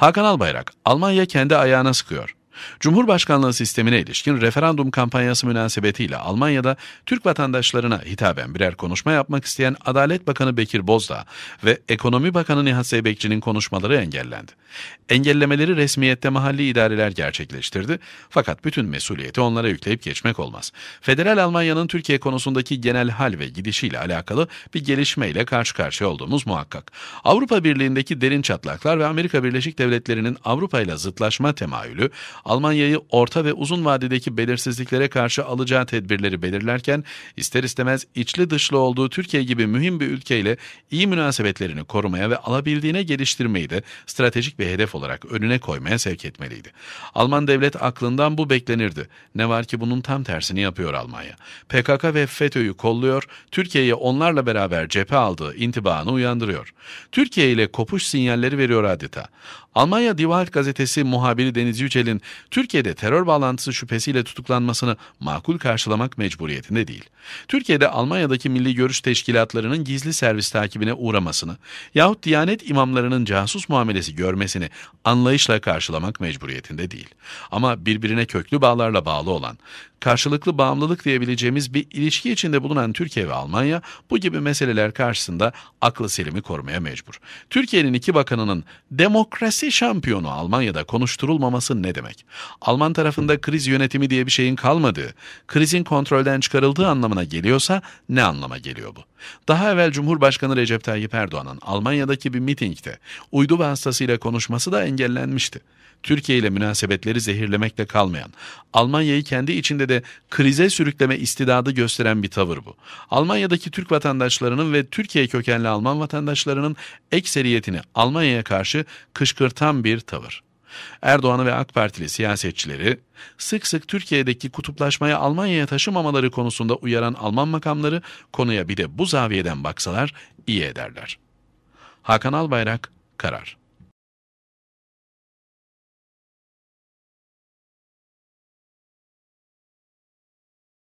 Hakan Albayrak, Almanya kendi ayağına sıkıyor. Cumhurbaşkanlığı sistemine ilişkin referandum kampanyası münasebetiyle Almanya'da Türk vatandaşlarına hitaben birer konuşma yapmak isteyen Adalet Bakanı Bekir Bozdağ ve Ekonomi Bakanı Nihat Zeybekçi'nin konuşmaları engellendi. Engellemeleri resmiyette mahalli idareler gerçekleştirdi fakat bütün mesuliyeti onlara yükleyip geçmek olmaz. Federal Almanya'nın Türkiye konusundaki genel hal ve gidişiyle alakalı bir gelişmeyle karşı karşıya olduğumuz muhakkak. Avrupa Birliği'ndeki derin çatlaklar ve Amerika Birleşik Devletleri'nin Avrupa ile zıtlaşma temayülü Almanya'yı orta ve uzun vadedeki belirsizliklere karşı alacağı tedbirleri belirlerken ister istemez içli dışlı olduğu Türkiye gibi mühim bir ülkeyle iyi münasebetlerini korumaya ve alabildiğine geliştirmeyi de stratejik bir hedef olarak önüne koymaya sevk etmeliydi. Alman devlet aklından bu beklenirdi. Ne var ki bunun tam tersini yapıyor Almanya. PKK ve FETÖ'yü kolluyor, Türkiye'ye onlarla beraber cephe aldığı intibaını uyandırıyor. Türkiye ile kopuş sinyalleri veriyor adeta. Almanya Welt gazetesi muhabiri Deniz Yücel'in Türkiye'de terör bağlantısı şüphesiyle tutuklanmasını makul karşılamak mecburiyetinde değil. Türkiye'de Almanya'daki milli görüş teşkilatlarının gizli servis takibine uğramasını yahut Diyanet imamlarının casus muamelesi görmesini anlayışla karşılamak mecburiyetinde değil. Ama birbirine köklü bağlarla bağlı olan, karşılıklı bağımlılık diyebileceğimiz bir ilişki içinde bulunan Türkiye ve Almanya bu gibi meseleler karşısında aklı selimi korumaya mecbur. Türkiye'nin iki bakanının demokrasi şampiyonu Almanya'da konuşturulmaması ne demek? Alman tarafında kriz yönetimi diye bir şeyin kalmadığı, krizin kontrolden çıkarıldığı anlamına geliyorsa ne anlama geliyor bu? Daha evvel Cumhurbaşkanı Recep Tayyip Erdoğan'ın Almanya'daki bir mitingde uydu vasıtasıyla konuşması da engellenmişti. Türkiye ile münasebetleri zehirlemekle kalmayan, Almanya'yı kendi içinde de krize sürükleme istidadı gösteren bir tavır bu. Almanya'daki Türk vatandaşlarının ve Türkiye kökenli Alman vatandaşlarının ekseriyetini Almanya'ya karşı kışkırtan bir tavır. Erdoğan'ı ve AK Partili siyasetçileri sık sık Türkiye'deki kutuplaşmaya Almanya'ya taşımamaları konusunda uyaran Alman makamları konuya bir de bu zaviyeden baksalar iyi ederler. Hakan Albayrak, Karar